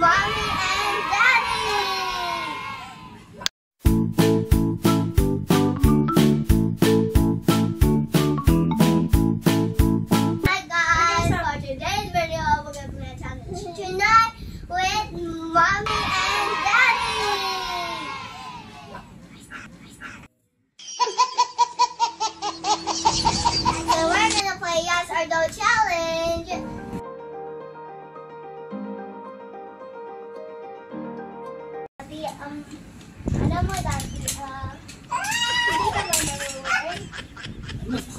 mommy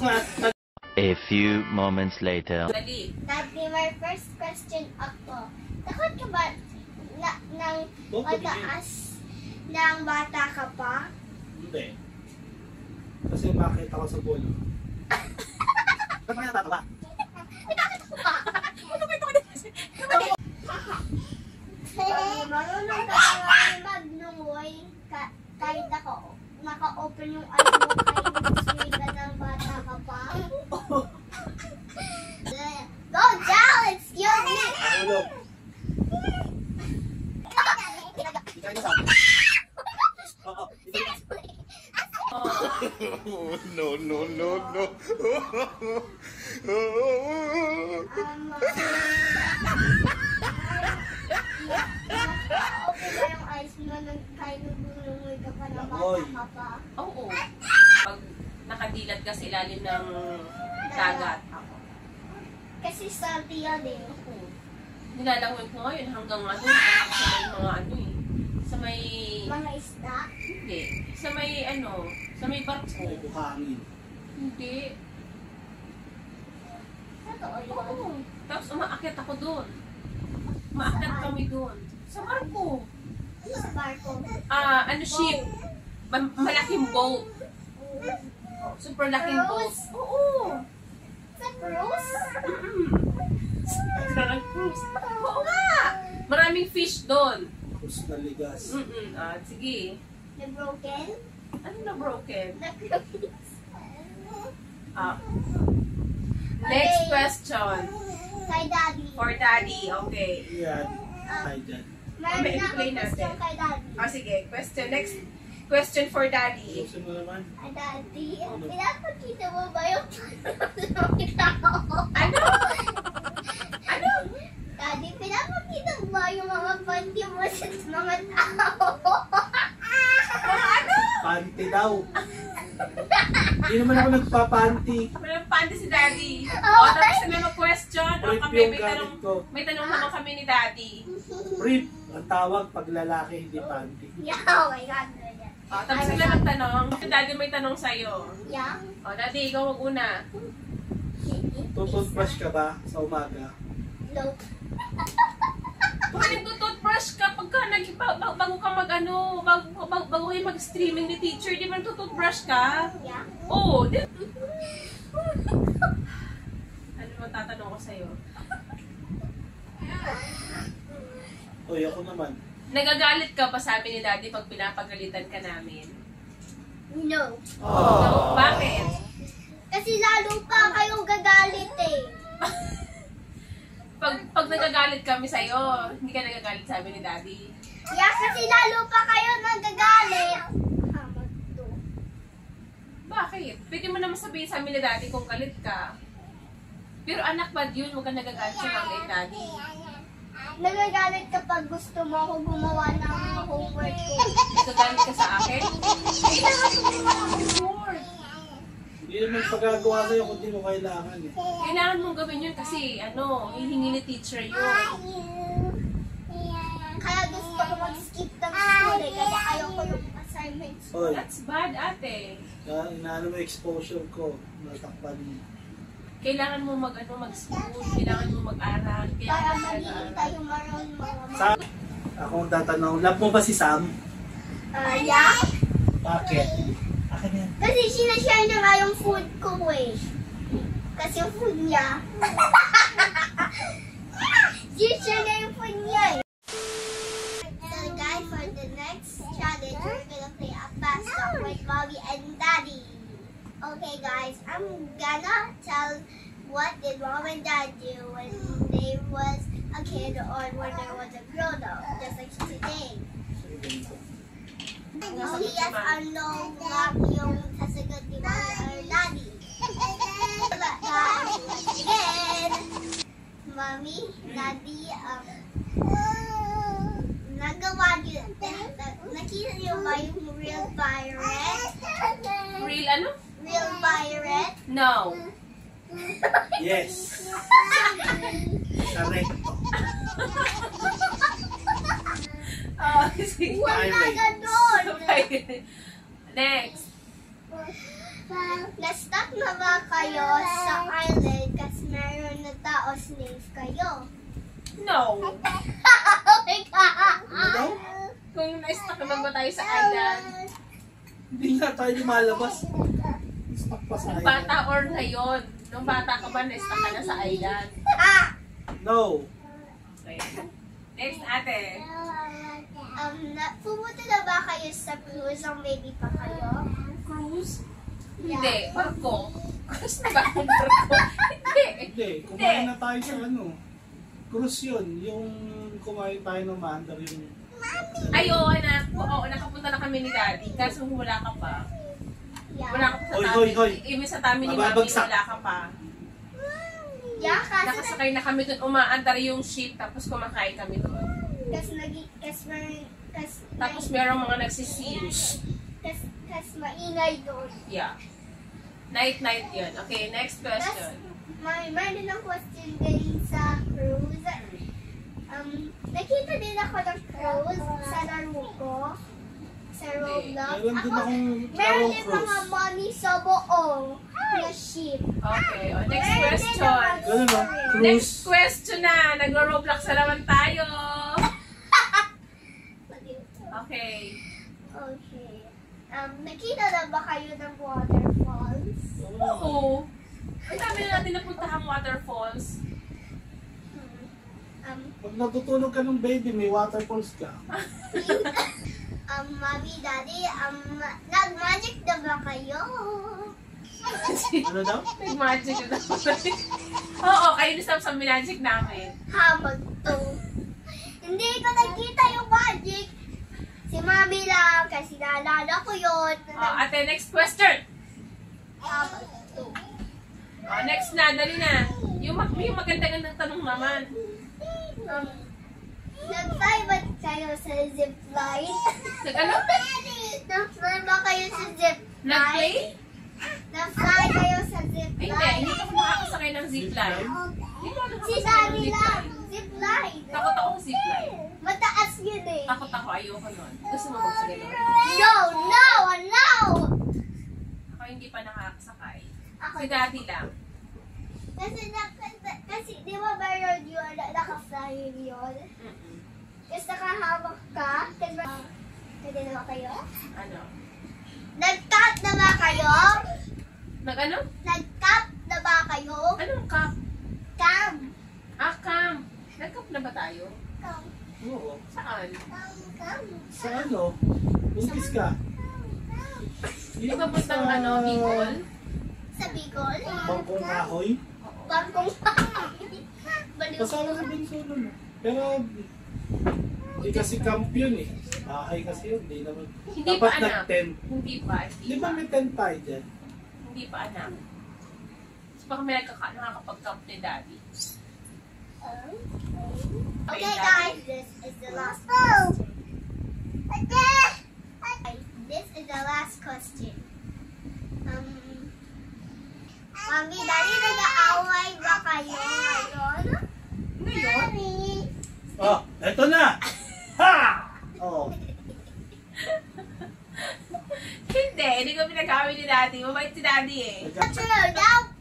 A few moments later. Dali. Daddy, my first question ako. Takot ka ba na, ng mataas ng bata ka pa? Hindi. Kasi makita ko sa bolo. Ba't ka natatawa? Marunong ka ba magnungoy ka, kahit ako naka-open yung ano mo kahit ka ng bata ka pa? Go, Jal! Excuse me! Ulo. Hindi kayo nasabi. Oo. no, no, no, no. Um, Okay ba yung eyes mo nung kahit naglulungoy ka pa ng bata Langoy. ka pa? Oo. Pag nakadilat ka sa ilalim ng dagat. Ako. Kasi salty yan eh. Oo. Nilalangoy ko ngayon hanggang ano, hanggang sa may mga ano eh. Sa may, Mga isda. hindi. Sa may ano, sa may barko. May buhangin. Hindi. Totoo yun. Tapos umaakyat ako doon. Umaakyat kami doon. Sa barko. Sa barko. Ah, ano ship? Ma- malaking boat. Super laking boat. Cruise? Oo. Sa cruise? Sarang cruise. Oo nga. Maraming fish doon. Kus na ligas. Mm-mm. Ah, sige. Na broken? Ano na broken? Na cruise? Ah. Next question. Kay daddy. For daddy. Okay. Yan. Ah, Ay, dyan. Meron na akong question kay daddy. Ah, sige. Question. Next question for daddy. Gusto mo naman? Ay, daddy, Ano? pinapakita mo ba yung? Ano? Ano? Daddy, pinapakita mo ba yung mga panty mo sa mga tao? Panty daw. Hindi naman ako nagpapanty. Walang panty si daddy. Oh, O, tapos na naman question. O, Brief kami, yung may gamit tanong, ko. may tanong naman kami ni daddy. Brief. Ang tawag pag lalaki, hindi panty. Yeah, oh my God. O, tapos sila magtanong. Daddy may tanong sa'yo. Yeah? O, daddy, ikaw mag-una. Tututbrush ka ba sa umaga? No. Pag nagtututbrush ka, pagka nag, bago ka mag ano, bago, bago, bago kayo mag-streaming ni teacher, di ba nagtututbrush ka? Yeah? Oo, di Ano mo tatanong ko sa'yo? Oy, ako naman. Nagagalit ka pa sabi ni daddy pag pinapagalitan ka namin? No. So, bakit? Kasi lalo pa kayong gagalit eh. Pag, pag nagagalit kami sa'yo, hindi ka nagagalit sabi ni daddy. Yeah, kasi lalo pa kayo nagagalit. Bakit? Pwede mo naman sabihin sa amin ni daddy kung galit ka. Pero anak bad yun, huwag ka nagagalit sa and daddy. Nagagalit kapag gusto mo ako gumawa ng homework ko. Nagagalit ka sa akin? Hindi naman pagagawa sa'yo kung di mo kailangan eh. Kailangan mong gawin yun kasi, ano, hihingi ni teacher yun. Kaya gusto ko mag-skip ng school eh. Kasi ayaw ko yung assignments. Oy, That's bad, ate. kaya inaano mo exposure ko. Natakpan mo. Kailangan mo mag, ano, mag-school, kailangan mo mag-aral, Para maging mag-aral. tayo maroon mga Sam, ako ang tatanong. Love mo ba si Sam? Ah, yeah? Bakit? Akin. Kasi sinashare niya nga yung food ko eh. Kasi yung food niya. Sinashare niya yung food niya eh. So guys, for the next challenge, we're gonna play a fast with mommy and daddy. Okay guys, I'm gonna tell what did mom and dad do when they was a kid or when they was a grown up, just like today. Yes or no lang yung sasagot ni or daddy. Again, mommy, daddy, um, nagawa niyo, na- nakita niyo ba yung real pirate? Real ano? Real pirate? No. Yes. Correct. Oh, sige. Wala Pirate. Next. Na-stuck na ba kayo sa island kasi meron na tao slave kayo? No. oh my God! Daw? Kung na-stuck naman ba tayo sa island? Hindi nga tayo lumalabas. Stuck pa sa island. Bata or ngayon? Nung bata ka ba, na-stuck ka na sa island? Ah! No. Okay. Next, ate. Um, na, pumunta na ba kayo sa cruise ng baby pa kayo? Cruise? Yeah. Hindi. Barko. Cruise na ba akong barko? Hindi. Hindi. Kumain na tayo sa ano. Cruise yun. Yung kumain tayo ng Mandarin. Ay, oo, anak. Oo, nakapunta na kami ni Daddy. Kaso wala ka pa. Yeah. Wala ka pa sa Hoy, tabi. hoy, hoy. Ibig sa tabi ni Mami, wala ka pa. Yeah, kasi, Nakasakay na kami dun, umaandar yung ship, tapos kumakain kami dun. Kasi, nagi, kasi, may- kasi, Tapos merong mga nagsisinge. kasi, kasi maingay doon. Yeah. Night-night yun. Okay, next question. may, mayroon ng question din sa cruise. Um, nakita din ako ng cruise sa laro ko. Sa Roblox. Meron din Ako, meron din cruise. mga money sa buong na ship. Okay, oh, next Meron question. naman Ganun no? story. Next question na. Nagro-roblox na naman tayo. Okay. Okay. Um, nakita na ba kayo ng waterfalls? Oo. Ang dami na natin napuntahang waterfalls. Hmm. Um, Pag natutulog ka ng baby, may waterfalls ka. um, mommy, daddy, um, nag-magic na ba kayo? Ano daw? Nag-magic na daw. Oo, kayo Sam sa magic namin. Hamag to. Hindi ko nakita yung magic. Si mami lang, kasi naalala ko yun. Oh, ate, next question. Hamag to. Oh, next na, dali na. Yung, mag yung maganda-gandang tanong naman. Um, nag-fly ba kayo sa zipline? Nag ano? Nag-fly ba kayo sa zipline? Nag-play? Nag-fly kayo sa Ay, Hindi, zipline? hindi ako makakasakay ng zipline. Hindi ako Si Daddy ng lang, zipline. zipline. Takot ako sa zipline. Mataas yun eh. Takot ako, ayoko nun. Gusto mo magsakay nun? No, no, no! Ako hindi pa nakakasakay. Ako, Si daddy lang. kasi, na, kasi, di ba meron yun, na- naka-fly yun? Mm-mm. Tapos nakahawak ka, kasi, uh, pwede na ba kayo? Ano? Nag-cut na ba kayo? Nag ano? Nag-cut na ba kayo? Anong cup? Cam. Ah, cam. Nag-cup na ba tayo? Oo. Saan? Sa ano? Buntis ka. Di ba puntang ano, Bicol? Sa Bicol? Bangkong kahoy. Bangkong Baliw. Kasama sa nun. eh. Pero, hindi kasi camp yun eh. Bahay kasi yun. Hindi naman. Hindi Dapat pa anak. nag-tent. Hindi pa. Di Hindi ba pa. may tent tayo dyan? Hindi pa anak. So baka may nakakapag-camp ni daddy. Okay guys, this is the last question. This is the last question. Um, Mami, Daddy, nag-aaway ba kayo ngayon? Ngayon? Oh, eto na! Ha! Oh. Hindi. Hindi ko pinag-away ni daddy. Mabait si daddy eh. Not true.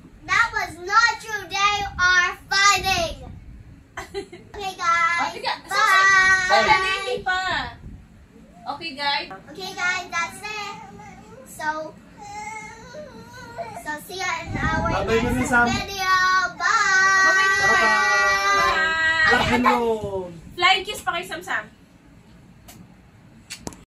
Bye-bye muna, next Sam. video. Bye. Bye. Rock and roll! Flying kiss pa kay Sam Sam.